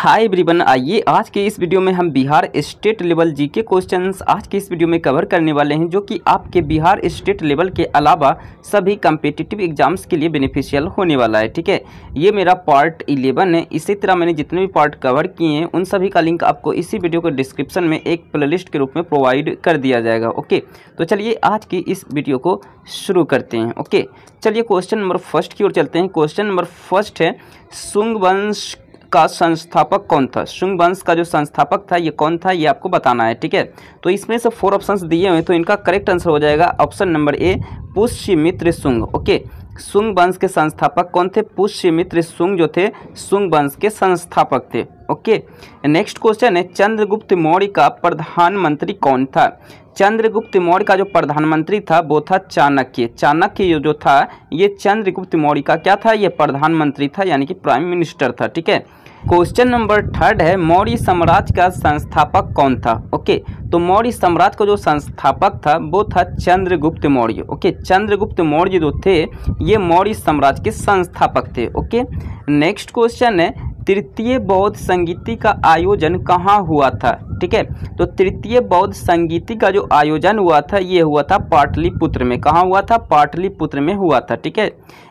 Hi everyone, आइए आज के इस वीडियो में हम Bihar state level GK questions आज के इस वीडियो में कवर करने वाले हैं, जो कि आपके बिहार स्टेट लेवल के अलावा सभी कम्पिटिटिव एग्ज़ाम्स के लिए बेनिफिशियल होने वाला है, ठीक है? ये मेरा पार्ट 11 है। इसी तरह मैंने जितने भी पार्ट कवर किए हैं, उन सभी का लिंक आपको इसी वीडियो के डिस्क्रिप्शन में एक प्ले के रूप में प्रोवाइड कर दिया जाएगा, ओके? तो चलिए आज की इस वीडियो को शुरू करते हैं, ओके? चलिए क्वेश्चन नंबर फ़र्स्ट की ओर चलते हैं। क्वेश्चन नंबर फ़र्स्ट है सुंग वंश का संस्थापक कौन था? शुंग वंश का जो संस्थापक था, ये कौन था? ये आपको बताना है, ठीक है? तो इसमें से फोर ऑप्शंस दिए हुए तो इनका करेक्ट आंसर हो जाएगा option number A Pushyamitra Sunga okay Sunga वंश के संस्थापक कौन थे? पुष्यमित्र सुंग जो थे सुंग वंश के संस्थापक थे ओके नेक्स्ट क्वेश्चन है, चंद्रगुप्त मौर्य का प्रधानमंत्री कौन था? चंद्रगुप्त मौर्य का जो प्रधानमंत्री था, वो था चाणक्य। चाणक्य जो था, ये चंद्रगुप्त मौर्य का क्या था? ये प्रधानमंत्री था, यानी कि प्राइम मिनिस्टर था, ठीक है? क्वेश्चन नंबर थर्ड है, मौर्य साम्राज्य का संस्थापक कौन था? ओके तो मौर्य साम्राज्य का जो संस्थापक था, वो था चंद्रगुप्त मौर्य। ओके चंद्रगुप्त मौर्य जो थे, ये मौर्य साम्राज्य के संस्थापक थे। ओके नेक्स्ट क्वेश्चन है तृतीय बौद्ध संगीति का आयोजन कहाँ हुआ था? ठीक है? तो तृतीय बौद्ध संगीति का जो आयोजन हुआ था, ये हुआ था पाटलिपुत्र में। कहाँ हुआ था? पाटलिपुत्र में हुआ था। ठीक है?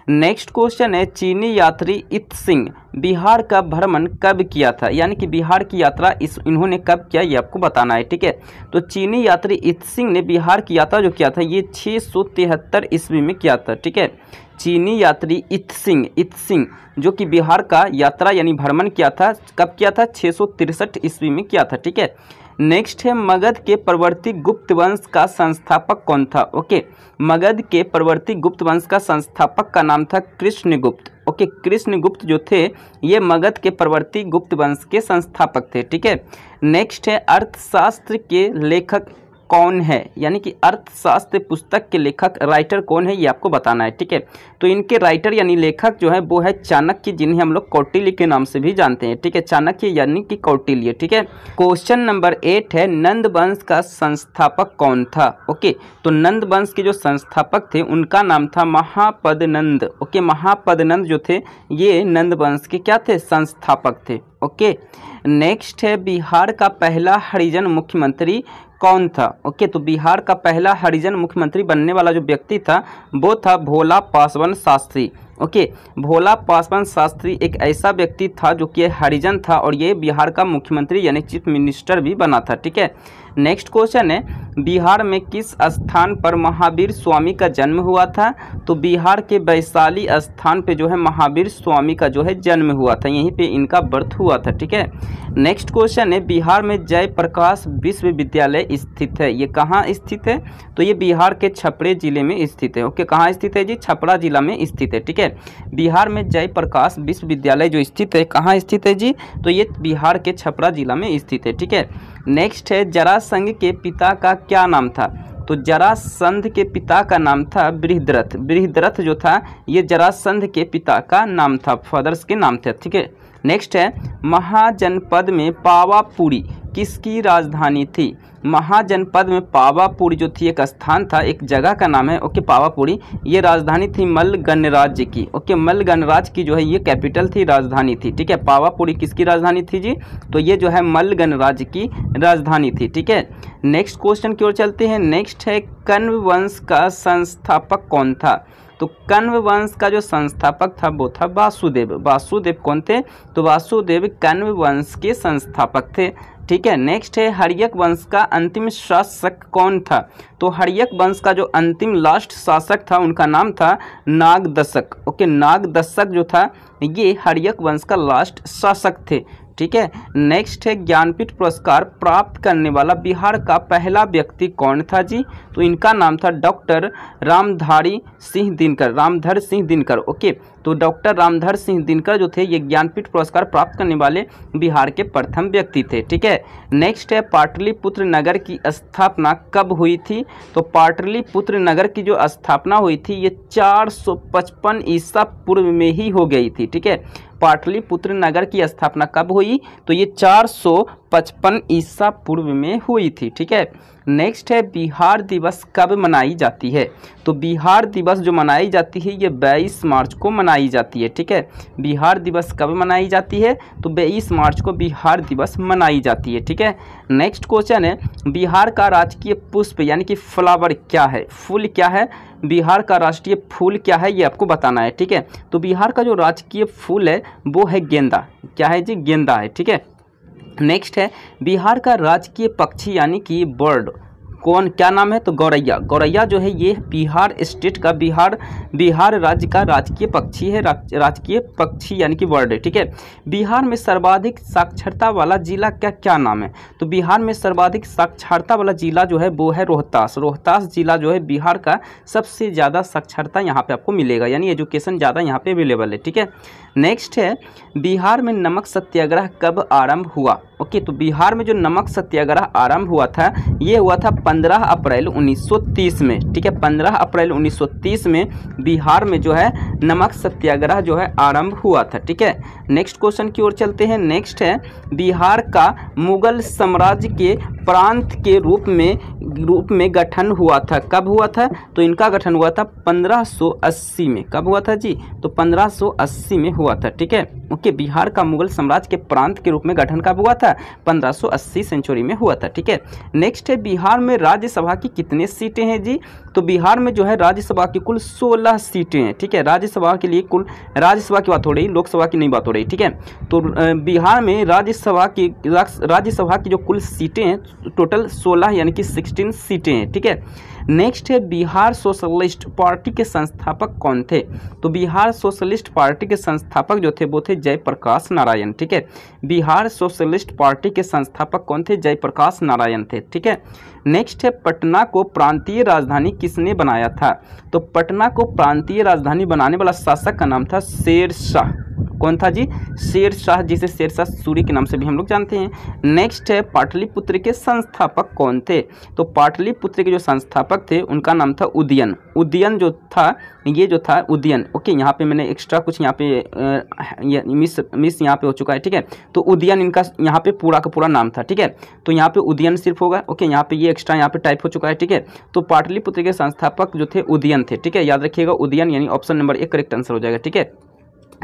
नेक्स्ट क्वेश्चन है, चीनी यात्री इत सिंह, बिहार का भ्रमण कब किया था? यानी कि बिहार की यात्रा इस, इन्होंने कब किया, ये आपको बताना है। ठीक है? तो चीनी यात्री इत सिंह ने बिहार की यात्रा जो किया था, ये छः सौ तिहत्तर ईस्वी में किया था। ठीक है? चीनी यात्री इत सिंह इत सिंह जो कि बिहार का यात्रा यानी भ्रमण किया था, कब किया था? छः सौ तिरसठ ईस्वी में किया था, ठीक है? नेक्स्ट है मगध के प्रवर्ती गुप्त वंश का संस्थापक कौन था? ओके, मगध के प्रवर्ती गुप्त वंश का संस्थापक का नाम था कृष्णगुप्त। ओके, कृष्णगुप्त जो थे, ये मगध के प्रवर्ती गुप्त वंश के संस्थापक थे, ठीक है? नेक्स्ट है अर्थशास्त्र के लेखक कौन है? यानी कि अर्थशास्त्र पुस्तक के लेखक राइटर कौन है, ये आपको बताना है, ठीक है? तो इनके राइटर यानी लेखक जो है, वो है चाणक्य, जिन्हें हम लोग कौटिल्य के नाम से भी जानते हैं, ठीक है? चाणक्य यानी कि कौटिल्य, ठीक है? क्वेश्चन नंबर एट है नंद वंश का संस्थापक कौन था? ओके तो नंद वंश के जो संस्थापक थे, उनका नाम था महापद नंद ओके महापद नंद जो थे, ये नंद वंश के क्या थे? संस्थापक थे ओके नेक्स्ट है, बिहार का पहला हरिजन मुख्यमंत्री कौन था? ओके तो बिहार का पहला हरिजन मुख्यमंत्री बनने वाला जो व्यक्ति था, वो था भोला पासवान शास्त्री। ओके। भोला पासवान शास्त्री एक ऐसा व्यक्ति था जो कि हरिजन था और ये बिहार का मुख्यमंत्री यानी चीफ मिनिस्टर भी बना था, ठीक है? नेक्स्ट क्वेश्चन है, बिहार में किस स्थान पर महावीर स्वामी का जन्म हुआ था? तो बिहार के वैशाली स्थान पे जो है महावीर स्वामी का जो है जन्म हुआ था, यहीं पे इनका बर्थ हुआ था, ठीक है? नेक्स्ट क्वेश्चन है, बिहार में जयप्रकाश विश्वविद्यालय स्थित है, ये कहाँ स्थित है? तो ये बिहार के छपड़े ज़िले में स्थित है, ओके? कहाँ स्थित है जी? छपरा जिला में स्थित है, ठीक है? बिहार में जयप्रकाश विश्वविद्यालय जो स्थित है, कहाँ स्थित है जी? तो ये बिहार के छपरा जिला में स्थित है, ठीक है? नेक्स्ट है, जरासंघ के पिता का क्या नाम था? तो जरासंध के पिता का नाम था बृहद्रथ। बृहद्रथ जो था, ये जरासंध के पिता का नाम था, फादर्स के नाम थे, ठीक है? नेक्स्ट है, महाजनपद में पावापुरी। किसकी राजधानी थी? महाजनपद में पावापुरी जो थी, एक स्थान था, एक जगह का नाम है, ओके, पावापुरी। ये राजधानी थी मल्ल गणराज्य की। ओके मल्ल गणराज्य की जो है, ये कैपिटल थी, राजधानी थी, ठीक है? पावापुरी किसकी राजधानी थी जी? तो ये जो है मल्ल गणराज्य की राजधानी थी, ठीक है? नेक्स्ट क्वेश्चन की ओर चलते हैं। नेक्स्ट है कण्व वंश का संस्थापक कौन था? तो कण्व वंश का जो संस्थापक था वो था वासुदेव। वासुदेव कौन थे? तो वासुदेव कण्व वंश के संस्थापक थे। ठीक है नेक्स्ट है हरियक वंश का अंतिम शासक कौन था? तो हरियक वंश का जो अंतिम लास्ट शासक था, उनका नाम था नागदशक। ओके नागदशक जो था, ये हरियक वंश का लास्ट शासक थे। ठीक है? नेक्स्ट है ज्ञानपीठ पुरस्कार प्राप्त करने वाला बिहार का पहला व्यक्ति कौन था जी? तो इनका नाम था डॉक्टर रामधारी सिंह दिनकर, रामधर सिंह दिनकर, ओके? तो डॉक्टर रामधर सिंह दिनकर जो थे, ये ज्ञानपीठ पुरस्कार प्राप्त करने वाले बिहार के प्रथम व्यक्ति थे, ठीक है? नेक्स्ट है पाटलिपुत्र नगर की स्थापना कब हुई थी? तो पाटलिपुत्र नगर की जो स्थापना हुई थी, ये 455 ईसा पूर्व में ही हो गई थी, ठीक है? पाटलिपुत्र नगर की स्थापना कब हुई? तो ये चार पचपन ईसा पूर्व में हुई थी, ठीक है? नेक्स्ट है, बिहार दिवस कब मनाई जाती है? तो बिहार दिवस जो मनाई जाती है, ये 22 मार्च को मनाई जाती है, ठीक है? बिहार दिवस कब मनाई जाती है? तो 22 मार्च को बिहार दिवस मनाई जाती है, ठीक है? नेक्स्ट क्वेश्चन है, बिहार का राजकीय पुष्प यानी कि फ्लावर क्या है? फूल क्या है? बिहार का राष्ट्रीय फूल क्या है? ये आपको बताना है, ठीक है? तो बिहार का जो राजकीय फूल है, वो है गेंदा। क्या है जी? गेंदा है, ठीक है? नेक्स्ट है बिहार का राजकीय पक्षी यानी कि बर्ड। कौन, क्या नाम है? तो गौरैया। गौरैया जो है, ये बिहार स्टेट का बिहार बिहार राज्य का राजकीय पक्षी है राजकीय पक्षी यानी कि बर्ड है ठीक है? बिहार में सर्वाधिक साक्षरता वाला जिला क्या क्या नाम है? तो बिहार में सर्वाधिक साक्षरता वाला जिला जो है, वो है रोहतास। रोहतास जिला जो है, बिहार का सबसे ज़्यादा साक्षरता यहाँ पर आपको मिलेगा, यानी एजुकेशन ज़्यादा यहाँ पर अवेलेबल है, ठीक है? नेक्स्ट है, बिहार में नमक सत्याग्रह कब आरंभ हुआ? ओके तो बिहार में जो नमक सत्याग्रह आरंभ हुआ था, ये हुआ था 15 अप्रैल 1930 में, ठीक है? 15 अप्रैल 1930 में बिहार में जो है नमक सत्याग्रह जो है आरंभ हुआ था, ठीक है? नेक्स्ट क्वेश्चन की ओर चलते हैं। नेक्स्ट है, बिहार का मुगल साम्राज्य के प्रांत के रूप में रूप में गठन हुआ था। कब हुआ था? तो इनका गठन हुआ था 1580 में। कब हुआ था जी? तो 1580 में हुआ था, ठीक है? ओके, बिहार का मुगल साम्राज्य के प्रांत के रूप में गठन कब हुआ था? 1580 सेंचुरी में हुआ था, ठीक है? नेक्स्ट है, बिहार में राज्यसभा की कितने सीटें हैं जी? तो बिहार में जो है राज्यसभा की कुल 16 सीटें हैं, ठीक है? राज्यसभा के लिए कुल, राज्यसभा की बात हो रही, लोकसभा की नहीं बात हो रही, ठीक है? तो बिहार में राज्यसभा की राज्यसभा की जो कुल सीटें हैं, टोटल सोलह यानी कि सिक्सटीन सीटें हैं, ठीक है? नेक्स्ट है बिहार सोशलिस्ट पार्टी के संस्थापक कौन थे? तो बिहार सोशलिस्ट पार्टी के संस्थापक जो थे, वो थे जयप्रकाश नारायण, ठीक है? बिहार सोशलिस्ट पार्टी के संस्थापक कौन थे? जयप्रकाश नारायण थे, ठीक है? नेक्स्ट है पटना को प्रांतीय राजधानी किसने बनाया था? तो पटना को प्रांतीय राजधानी बनाने वाला शासक का नाम था शेर शाह कौन था जी? शेर शाह जिसे शेर शाह सूरी के नाम से भी हम लोग जानते हैं। नेक्स्ट है, पाटलिपुत्र के संस्थापक कौन थे? तो पाटलिपुत्र के जो संस्थापक थे, उनका नाम था उदयन। उदयन जो था, ये जो था उदयन। ओके यहाँ पे मैंने एक्स्ट्रा कुछ यहाँ पे मिस मिस यहाँ पे हो चुका है, ठीक है? तो उदयन इनका यहाँ पे पूरा का पूरा नाम था, ठीक है? तो यहाँ पे उदयन सिर्फ़ होगा। ओके यहाँ पे ये एक्स्ट्रा यहाँ पे टाइप हो चुका है, ठीक है? तो पाटलिपुत्र के संस्थापक जो थे, उदयन थे, ठीक है? याद रखिएगा, उदयन यानी ऑप्शन नंबर एक करेक्ट आंसर हो जाएगा, ठीक है?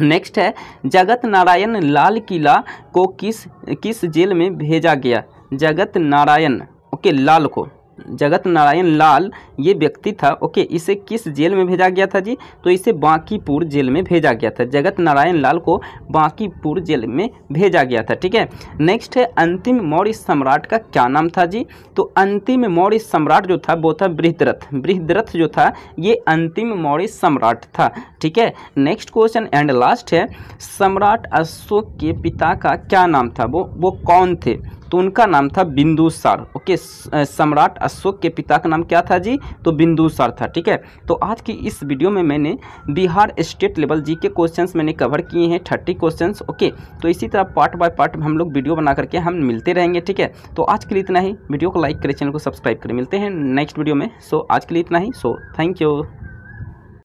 नेक्स्ट है, जगत नारायण लाल किला को किस किस जेल में भेजा गया? जगत नारायण, ओके, लाल को। जगत नारायण लाल, ये व्यक्ति था। ओके, इसे किस जेल में भेजा गया था जी? तो इसे बांकीपुर जेल में भेजा गया था। जगत नारायण लाल को बांकीपुर जेल में भेजा गया था, ठीक है? नेक्स्ट है, अंतिम मौर्य सम्राट का क्या नाम था जी? तो अंतिम मौर्य सम्राट जो था, वो था बृहद्रथ। बृहद्रथ जो था, ये अंतिम मौर्य सम्राट था, ठीक है? नेक्स्ट क्वेश्चन एंड लास्ट है, सम्राट अशोक के पिता का क्या नाम था? वो वो कौन थे? तो उनका नाम था बिंदुसार, ओके? सम्राट अशोक के पिता का नाम क्या था जी? तो बिंदुसार था, ठीक है? तो आज की इस वीडियो में मैंने बिहार स्टेट लेवल जी के क्वेश्चन मैंने कवर किए हैं थर्टी क्वेश्चन ओके तो इसी तरह पार्ट बाय पार्ट हम लोग वीडियो बना करके हम मिलते रहेंगे, ठीक है? तो आज के लिए इतना ही। वीडियो को लाइक करें चैनल को सब्सक्राइब करें। मिलते हैं नेक्स्ट वीडियो में। सो आज के लिए इतना ही। So thank you